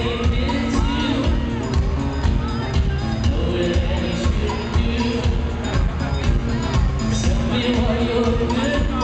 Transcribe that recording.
Tell me you're.